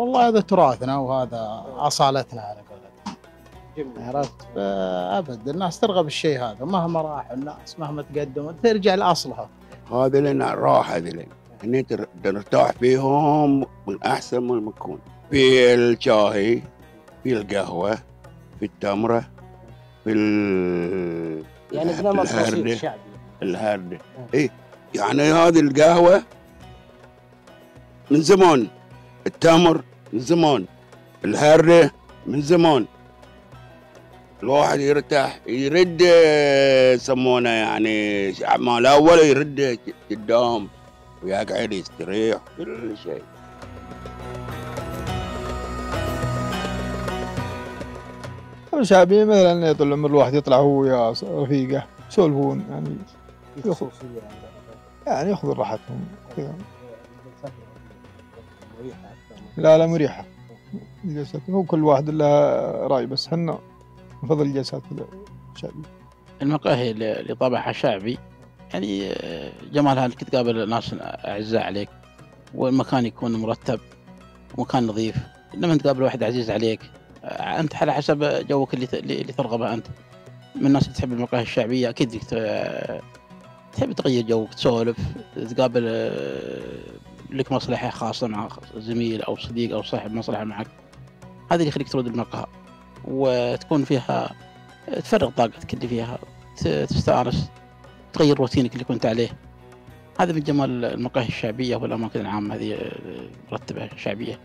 والله هذا تراثنا وهذا أصالتنا على قولتهم. عرفت؟ أبد الناس ترغب الشيء هذا مهما راح الناس مهما تقدموا ترجع لأصلها. هذا لنا راحة ذي إني تر- نرتاح فيهم من أحسن ما نكون في الشاي في القهوة في التمرة في ال... يعني بسيط الهردة شعبي الهردة إيه يعني هذه القهوة من زمان. التمر من زمان. الهردة من زمان. الواحد يرتاح يرد يسمونه يعني مال أول يرد قدام ويقعد يستريح كل شيء. شعبي مثلا طول العمر الواحد يطلع هو ويا رفيقة يسولفون يعني. يعني ياخذون راحتهم. مريحة لا لا مريحة. الجلسات هو كل واحد له رأي بس حنا نفضل الجلسات الشعبية المقاهي اللي طابعها شعبي. يعني آه، جمالها انك تقابل ناس أعزاء عليك والمكان يكون مرتب ومكان نظيف. انت تقابل واحد عزيز عليك آه، أنت على حسب جوك اللي ت- اللي ترغبه أنت. من الناس اللي تحب المقاهي الشعبية أكيد ت- تحب تغير جوك تسولف تقابل آه، لك مصلحة خاصة مع زميل أو صديق أو صاحب مصلحة معك. هذا اللي يخليك ترد المقهى وتكون فيها تفرغ طاقتك اللي فيها تستأنس تغير روتينك اللي كنت عليه. هذا من جمال المقاهي الشعبية والأماكن العامة هذه آه، مرتبة شعبية.